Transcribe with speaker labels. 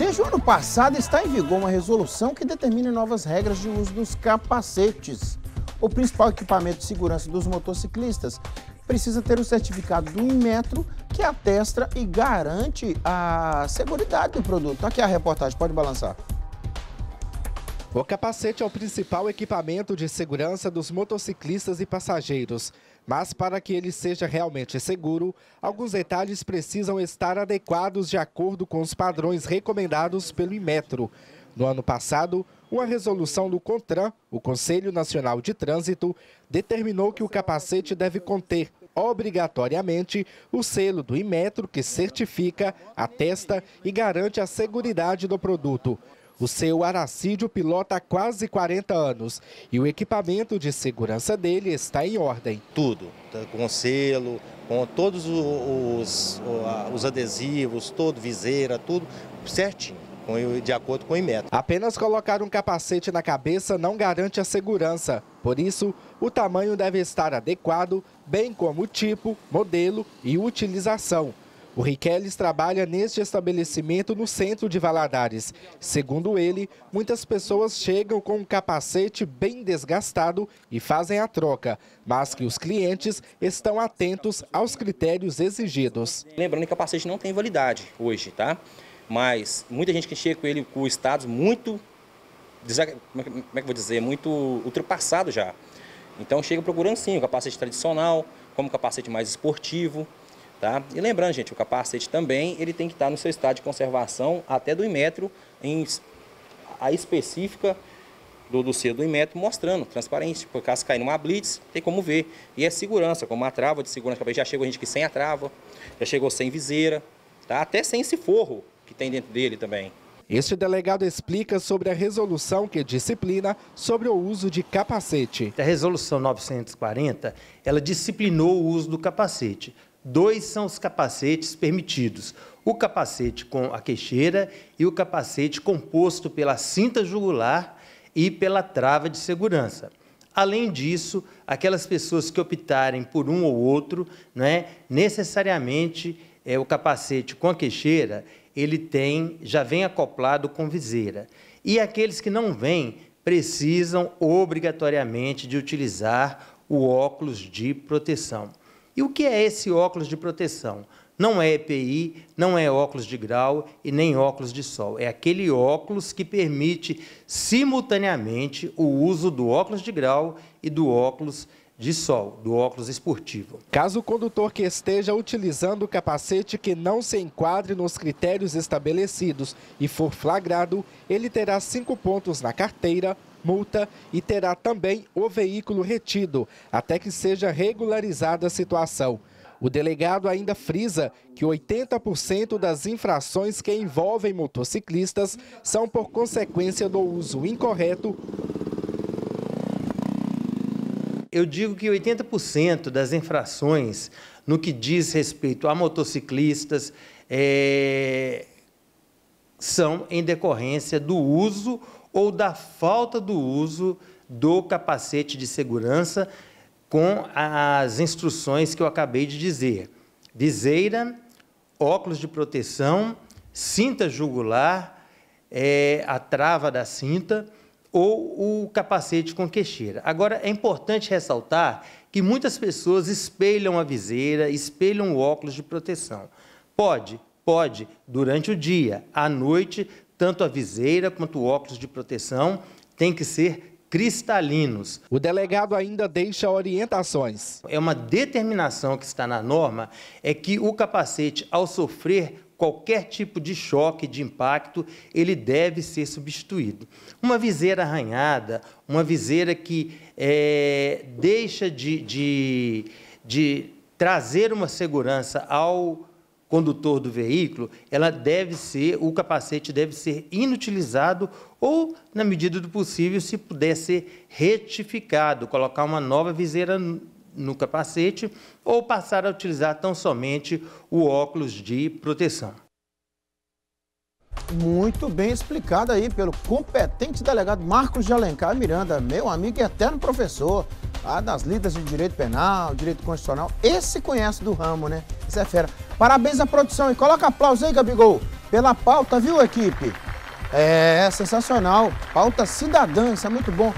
Speaker 1: Desde o ano passado está em vigor uma resolução que determina novas regras de uso dos capacetes. O principal equipamento de segurança dos motociclistas precisa ter o certificado do Inmetro que atesta e garante a segurança do produto. Aqui a reportagem, pode balançar.
Speaker 2: O capacete é o principal equipamento de segurança dos motociclistas e passageiros. Mas para que ele seja realmente seguro, alguns detalhes precisam estar adequados de acordo com os padrões recomendados pelo Inmetro. No ano passado, uma resolução do CONTRAN, o Conselho Nacional de Trânsito, determinou que o capacete deve conter obrigatoriamente o selo do Inmetro que certifica, atesta e garante a segurança do produto. O seu Aracídio pilota há quase 40 anos e o equipamento de segurança dele está em ordem.
Speaker 3: Tudo, tá, com selo, com todos os, os adesivos, todo viseira, tudo certinho de acordo com o Inmetro.
Speaker 2: Apenas colocar um capacete na cabeça não garante a segurança. Por isso, o tamanho deve estar adequado, bem como o tipo, modelo e utilização. O Riqueles trabalha neste estabelecimento no centro de Valadares. Segundo ele, muitas pessoas chegam com um capacete bem desgastado e fazem a troca, mas que os clientes estão atentos aos critérios exigidos.
Speaker 4: Lembrando que o capacete não tem validade hoje, tá? Mas muita gente que chega com ele com estados muito, como é que eu vou dizer, muito ultrapassado já. Então chega procurando sim o capacete tradicional, como capacete mais esportivo, Tá? E lembrando, gente, o capacete também ele tem que estar no seu estado de conservação até do Inmetro, em a específica do, do selo do Inmetro, mostrando, transparente. Por caso cair numa blitz, tem como ver. E é segurança, como a trava de segurança, já chegou gente que sem a trava, já chegou sem viseira, tá? até sem esse forro que tem dentro dele também.
Speaker 2: Este delegado explica sobre a resolução que disciplina sobre o uso de capacete.
Speaker 5: A resolução 940, ela disciplinou o uso do capacete. Dois são os capacetes permitidos: o capacete com a queixeira e o capacete composto pela cinta jugular e pela trava de segurança. Além disso, aquelas pessoas que optarem por um ou outro, não é necessariamente é o capacete com a queixeira, ele tem já vem acoplado com viseira. E aqueles que não vêm precisam obrigatoriamente de utilizar o óculos de proteção. E o que é esse óculos de proteção? Não é EPI, não é óculos de grau e nem óculos de sol. É aquele óculos que permite simultaneamente o uso do óculos de grau e do óculos de sol, do óculos esportivo.
Speaker 2: Caso o condutor que esteja utilizando o capacete que não se enquadre nos critérios estabelecidos e for flagrado, ele terá cinco pontos na carteira, multa e terá também o veículo retido, até que seja regularizada a situação. O delegado ainda frisa que 80% das infrações que envolvem motociclistas são por consequência do uso incorreto.
Speaker 5: Eu digo que 80% das infrações no que diz respeito a motociclistas é, são em decorrência do uso ou da falta do uso do capacete de segurança com as instruções que eu acabei de dizer. Viseira, óculos de proteção, cinta jugular, é, a trava da cinta ou o capacete com queixeira. Agora, é importante ressaltar que muitas pessoas espelham a viseira, espelham o óculos de proteção. Pode, pode, durante o dia. À noite, tanto a viseira quanto o óculos de proteção tem que ser cristalinos.
Speaker 2: O delegado ainda deixa orientações.
Speaker 5: É uma determinação que está na norma, é que o capacete, ao sofrer qualquer tipo de choque, de impacto, ele deve ser substituído. Uma viseira arranhada, uma viseira que é, deixa de, de, de trazer uma segurança ao condutor do veículo, ela deve ser, o capacete deve ser inutilizado ou, na medida do possível, se puder ser retificado, colocar uma nova viseira no capacete ou passar a utilizar tão somente o óculos de proteção.
Speaker 1: Muito bem explicado aí pelo competente delegado Marcos de Alencar Miranda, meu amigo e eterno professor lá das lidas de direito penal, direito constitucional. Esse conhece do ramo, né? Isso é fera. Parabéns à produção e coloca aplauso aí, Gabigol. pela pauta, viu, equipe? É sensacional. Pauta cidadã, isso é muito bom.